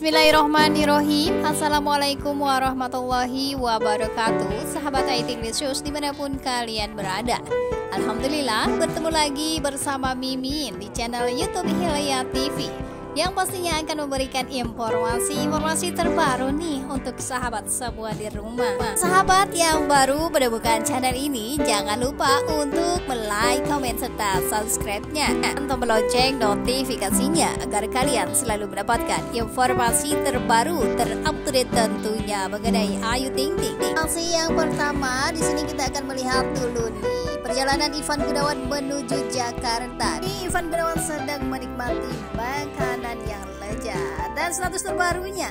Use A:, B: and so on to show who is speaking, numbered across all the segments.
A: Bismillahirrohmanirrohim Assalamualaikum warahmatullahi wabarakatuh. Sahabat IT Lisius di mana pun kalian berada. Alhamdulillah bertemu lagi bersama Mimin di channel Youtube Hilaya TV yang pastinya akan memberikan informasi-informasi terbaru nih untuk sahabat semua di rumah. Sahabat yang baru menemukan channel ini, jangan lupa untuk like, komen, serta subscribe-nya dan tombol lonceng notifikasinya agar kalian selalu mendapatkan informasi terbaru terupdate tentunya mengenai Ayu Ting Ting. Masih yang pertama, di sini kita akan melihat dulu nih perjalanan Ivan Gunawan menuju Jakarta. Ini Ivan Gunawan sedang menikmati makan makanan yang lezat. Dan status terbarunya,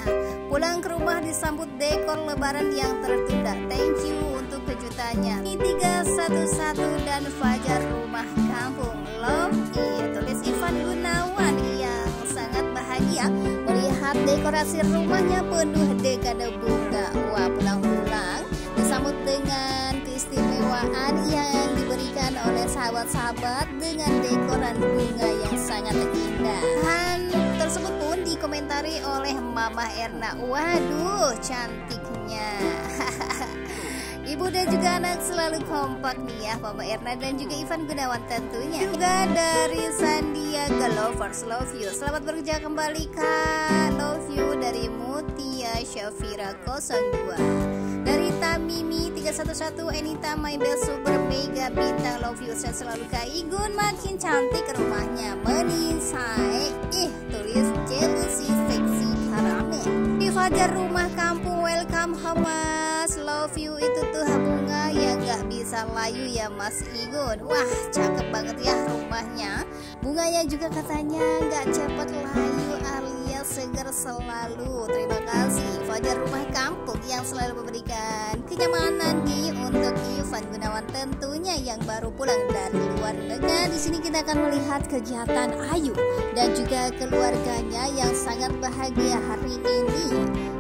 A: pulang ke rumah disambut dekor lebaran yang tertunda. Thank you untuk kejutannya. Ini 311 dan Fajar Rumah Kampung. Love it. Tulis Ivan Gunawan yang sangat bahagia melihat dekorasi rumahnya penuh dengan bunga. Wah, pulang-pulang disambut dengan keistimewaan yang diberikan oleh sahabat-sahabat dengan dekoran bunga yang sangat indah. Dan tersebut pun dikomentari oleh Mama Erna. Waduh, cantiknya. Ibu dan juga anak selalu kompak nih ya Mama Erna dan juga Ivan Gunawan tentunya Juga dari Sandiaga Lovers Love You Selamat bekerja kembali Kak Love You dari Mutia Syafira 02 Tamimi 311 Enita My Best Super Mega Bintang Love You. Saya selalu Kak Igun makin cantik rumahnya Menisai Ih tulis jealousy seksi karamel Di Fajar Rumah Kampung Welcome home Mas Love You itu tuh bisa layu ya Mas Igun. Wah cakep banget ya rumahnya. Bunganya juga katanya gak cepat layu alias segar selalu. Terima kasih. Fajar Rumah Kampung yang selalu memberikan kenyamanan nih untuk Ivan Gunawan tentunya yang baru pulang dari luar negeri. Di sini kita akan melihat kegiatan Ayu dan juga keluarganya yang sangat bahagia hari ini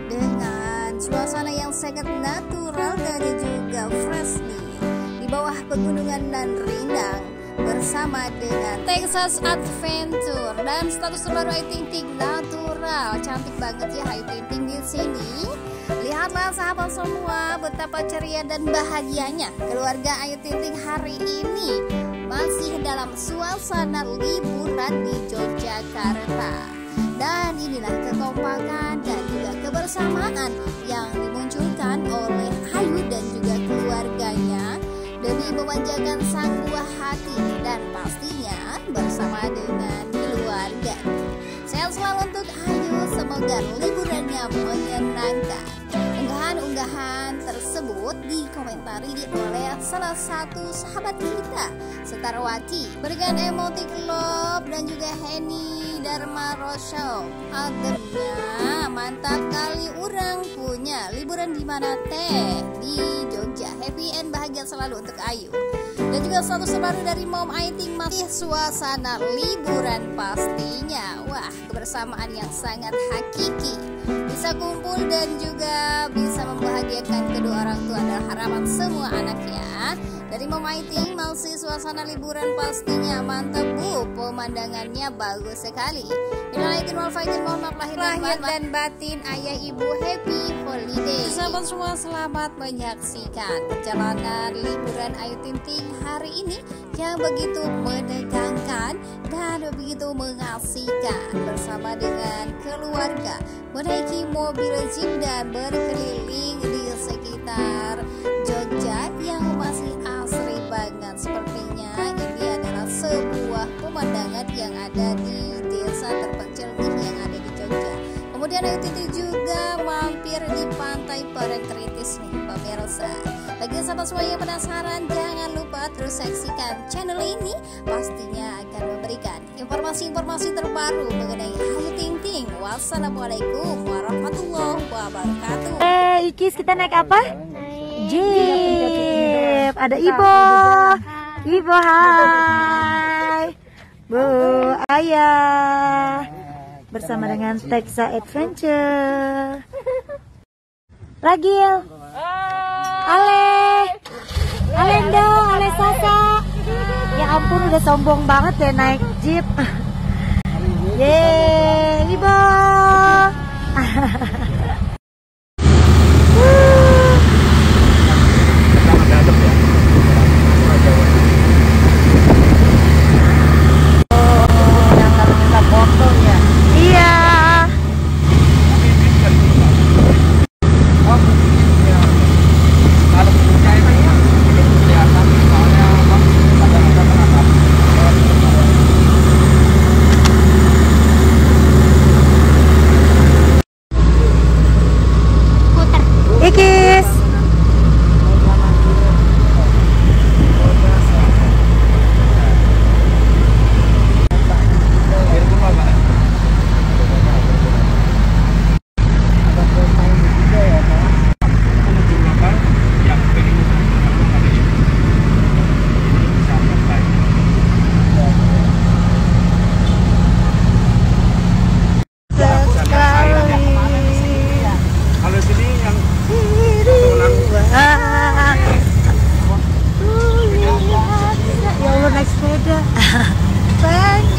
A: dengan suasana yang sangat natural dan juga fresh nih. di bawah pegunungan dan rindang bersama dengan Texas Adventure. Dan status terbaru Ayu Ting Ting natural. Cantik banget ya Ayu Ting Ting di sini. Lihatlah sahabat semua betapa ceria dan bahagianya keluarga Ayu Ting hari ini. Masih dalam suasana liburan di Yogyakarta. Dan inilah kekompakan dan juga kebersamaan yang dimunculkan oleh demi memanjakan sang buah hati dan pastinya bersama dengan keluarga. Sehat selalu untuk Ayu, semoga liburannya menyenangkan. Dikomentari oleh salah satu sahabat kita, Setarwati, berikan emotik love dan juga Henny Dharma Rosho. Ademnya mantap kali orang punya liburan di mana teh di Jogja. Happy and bahagia selalu untuk Ayu. Dan juga status terbaru dari Mom Aiting masih suasana liburan pastinya. Kebersamaan yang sangat hakiki. Bisa kumpul dan juga bisa membahagiakan kedua orang tua adalah harapan semua anaknya. Dari Mom Aiting masih suasana liburan pastinya mantap bu, pemandangannya bagus sekali. Wal faizin mohon maaf lahir dan batin ayah ibu happy Sahabat semua selamat menyaksikan perjalanan liburan Ayu Ting Ting hari ini yang begitu menegangkan dan begitu mengasihkan bersama dengan keluarga menaiki mobil jeep dan berkeliling di sekitar semua yang penasaran jangan lupa terus saksikan channel ini pastinya akan memberikan informasi-informasi terbaru mengenai Ayu Ting Ting wassalamualaikum warahmatullahi wabarakatuh
B: Eh, Ikis kita naik apa? Jeep. Ada Ibo. Ibo, hai. Bu, Ayah. Bersama dengan Texa Adventure. Ragil. Ale. Alendo, Ale Sasa. Ya ampun udah sombong banget ya naik Jeep. Yeay, Ibo. Bye-bye. Bye.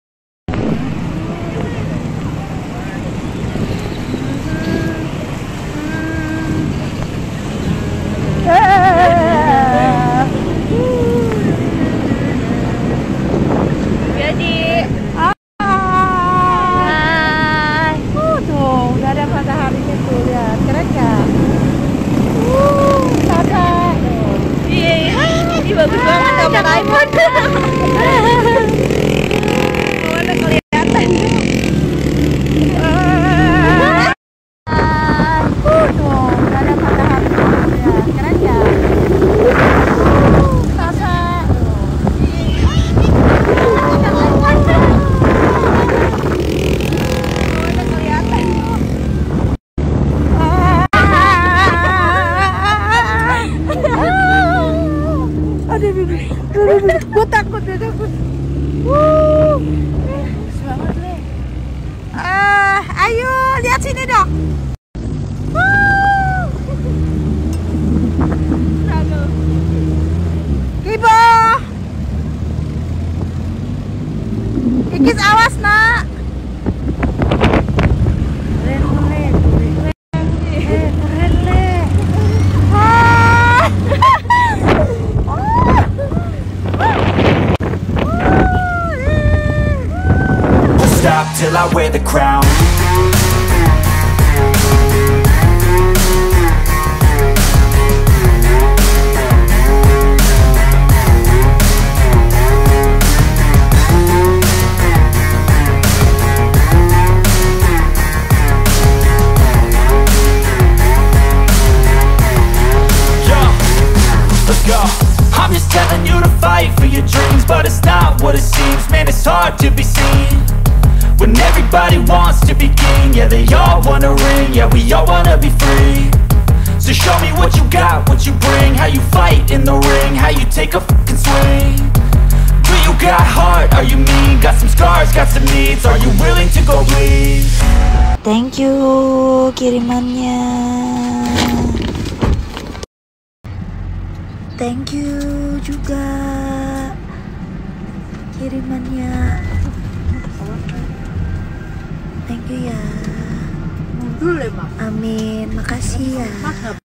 B: cầm tay
C: till I wear the crown when everybody wants to be king Yeah, they all wanna ring Yeah, we all wanna be free So show me what you got, what you bring How you fight in the ring How you take a fucking swing Do you got heart? Are you mean? Got some scars, got some needs Are you willing to go bleed?
B: Thank you kirimannya Thank you juga kirimannya thank you ya. Amin. Makasih ya